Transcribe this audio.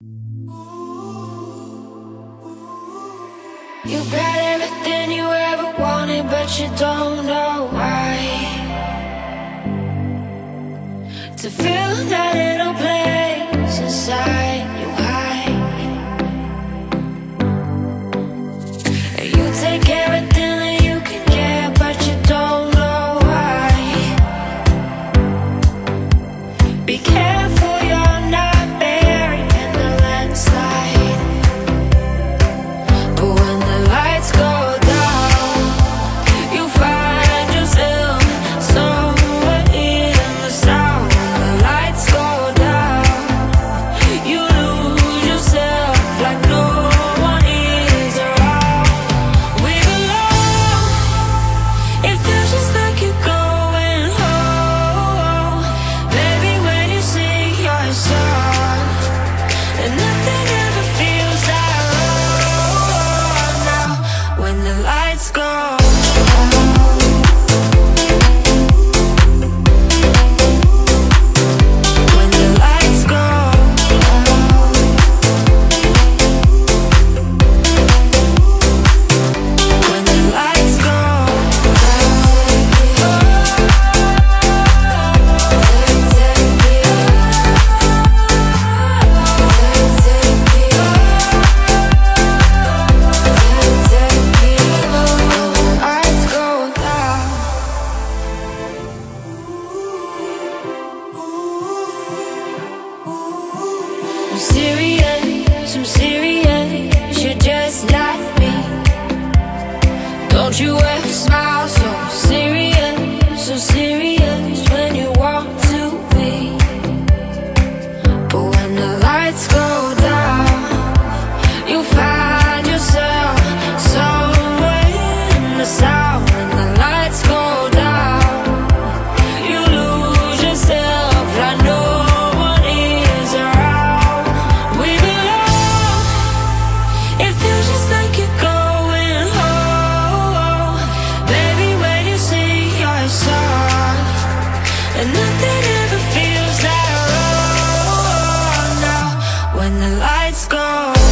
You got everything you ever wanted, but you don't know why. To fill that little place inside. I'm serious, Some serious. the lights go